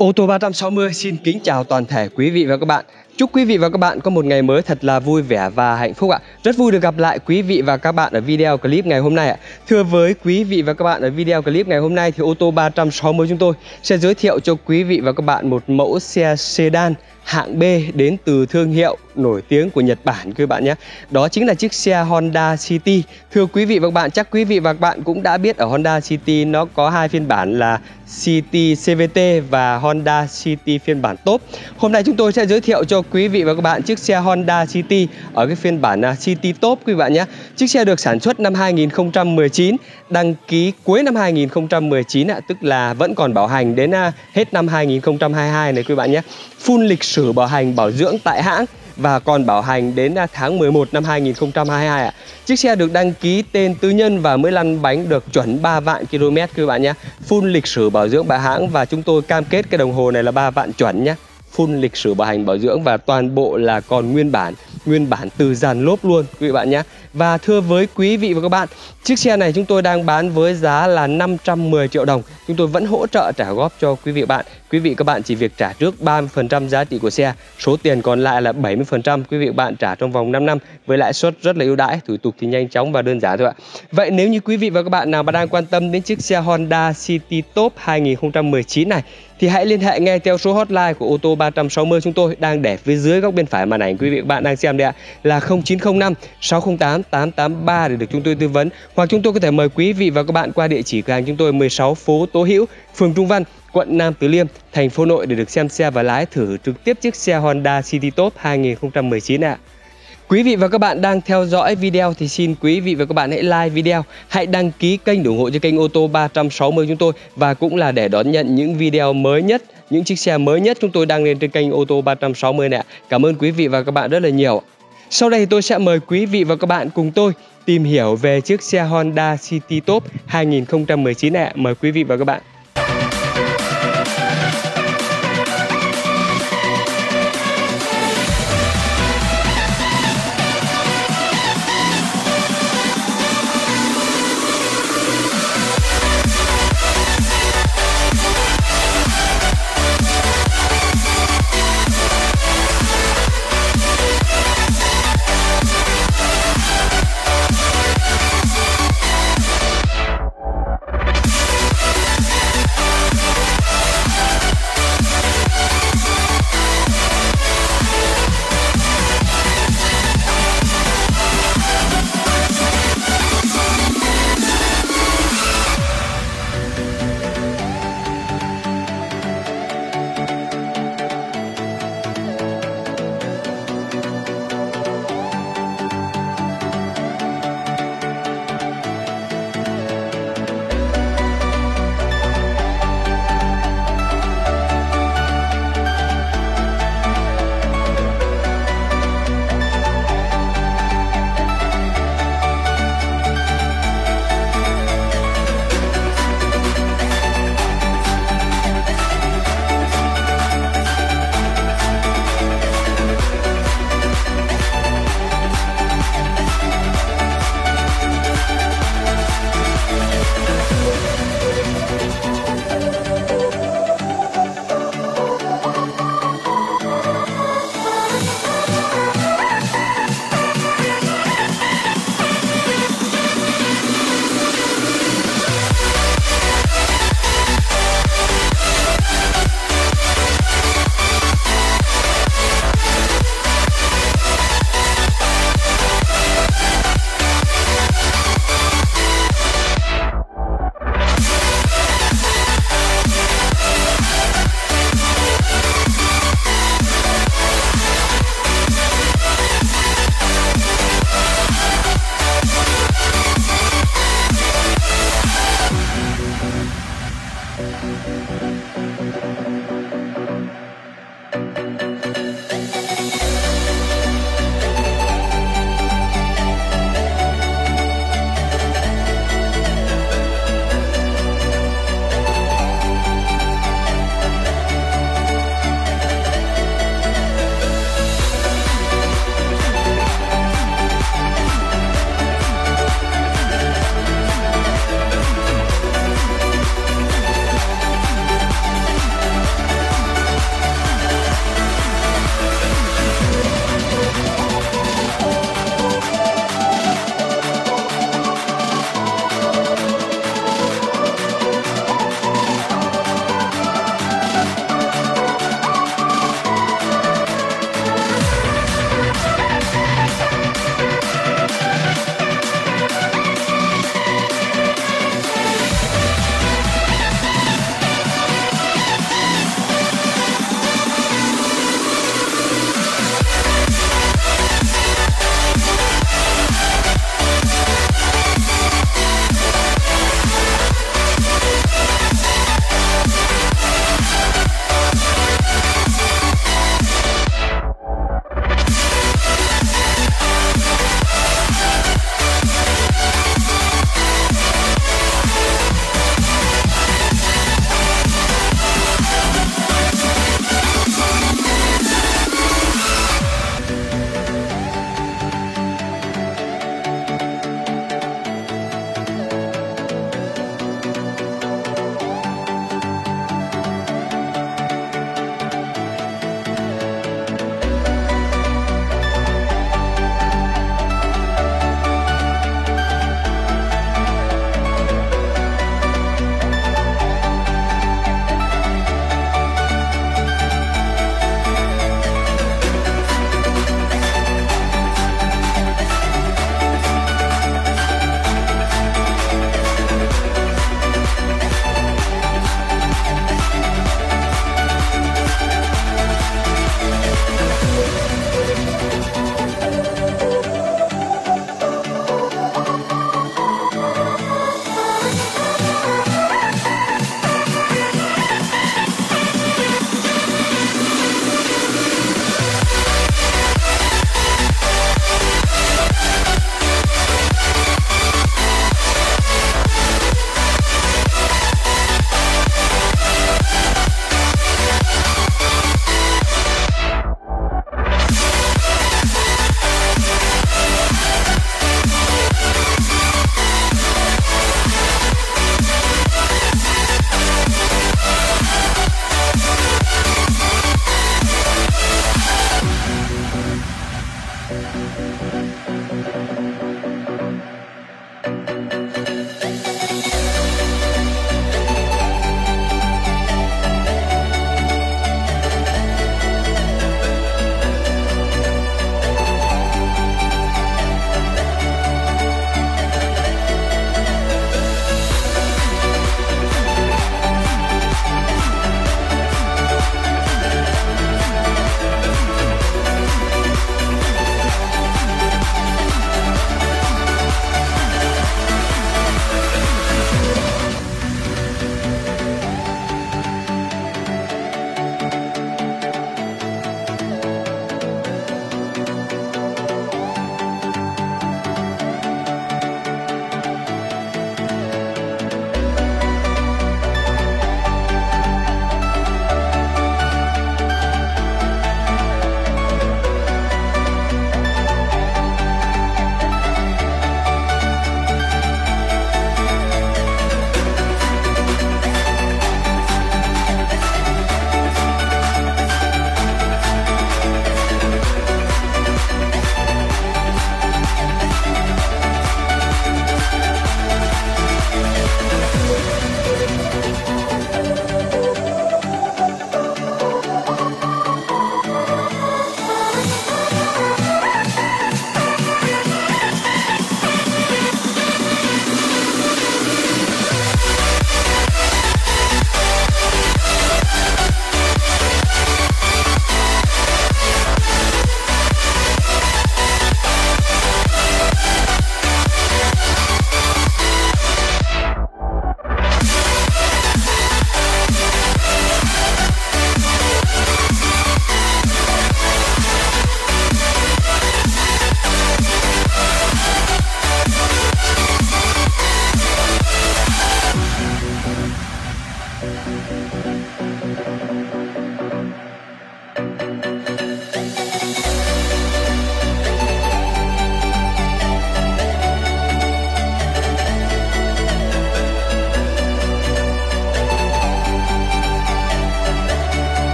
Ô tô 360 xin kính chào toàn thể quý vị và các bạn. Chúc quý vị và các bạn có một ngày mới thật là vui vẻ và hạnh phúc ạ. Rất vui được gặp lại quý vị và các bạn ở video clip ngày hôm nay ạ. Thưa với quý vị và các bạn ở video clip ngày hôm nay thì ô tô 360 chúng tôi sẽ giới thiệu cho quý vị và các bạn một mẫu xe sedan hạng B đến từ thương hiệu nổi tiếng của Nhật Bản các bạn nhé. Đó chính là chiếc xe Honda City. Thưa quý vị và các bạn, chắc quý vị và các bạn cũng đã biết ở Honda City nó có hai phiên bản là City CVT và Honda City phiên bản top. Hôm nay chúng tôi sẽ giới thiệu cho quý vị và các bạn chiếc xe Honda City ở cái phiên bản à, City top quý bạn nhé. Chiếc xe được sản xuất năm 2019, đăng ký cuối năm 2019 ạ, tức là vẫn còn bảo hành đến à, hết năm 2022 này quý bạn nhé. Full lịch sử bảo hành, bảo dưỡng tại hãng và còn bảo hành đến tháng 11 năm 2022 ạ. Chiếc xe được đăng ký tên tư nhân và mới lăn bánh được chuẩn 3 vạn km các bạn nhé. Full lịch sử bảo dưỡng tại hãng và chúng tôi cam kết cái đồng hồ này là 3 vạn chuẩn nhé full lịch sử bảo hành, bảo dưỡng và toàn bộ là còn nguyên bản nguyên bản từ dàn lốp luôn, quý vị bạn nhé và thưa với quý vị và các bạn, chiếc xe này chúng tôi đang bán với giá là 510 triệu đồng. Chúng tôi vẫn hỗ trợ trả góp cho quý vị bạn. Quý vị các bạn chỉ việc trả trước 30% giá trị của xe. Số tiền còn lại là 70% quý vị và bạn trả trong vòng 5 năm. Với lãi suất rất là ưu đãi, thủ tục thì nhanh chóng và đơn giản thôi ạ. Vậy nếu như quý vị và các bạn nào mà đang quan tâm đến chiếc xe Honda City Top 2019 này thì hãy liên hệ ngay theo số hotline của ô tô 360 chúng tôi đang để phía dưới góc bên phải màn ảnh quý vị và bạn đang xem đây ạ là 0905 608 883 để được chúng tôi tư vấn hoặc chúng tôi có thể mời quý vị và các bạn qua địa chỉ cửa hàng chúng tôi 16 phố Tố Hữu, phường Trung Văn, quận Nam Từ Liêm, thành phố Nội để được xem xe và lái thử trực tiếp chiếc xe Honda City Top 2019 ạ. À. Quý vị và các bạn đang theo dõi video thì xin quý vị và các bạn hãy like video, hãy đăng ký kênh ủng hộ cho kênh ô tô 360 chúng tôi và cũng là để đón nhận những video mới nhất, những chiếc xe mới nhất chúng tôi đăng lên trên kênh ô tô 360 này ạ. Cảm ơn quý vị và các bạn rất là nhiều. Sau đây tôi sẽ mời quý vị và các bạn cùng tôi tìm hiểu về chiếc xe Honda City Top 2019 này ạ. Mời quý vị và các bạn.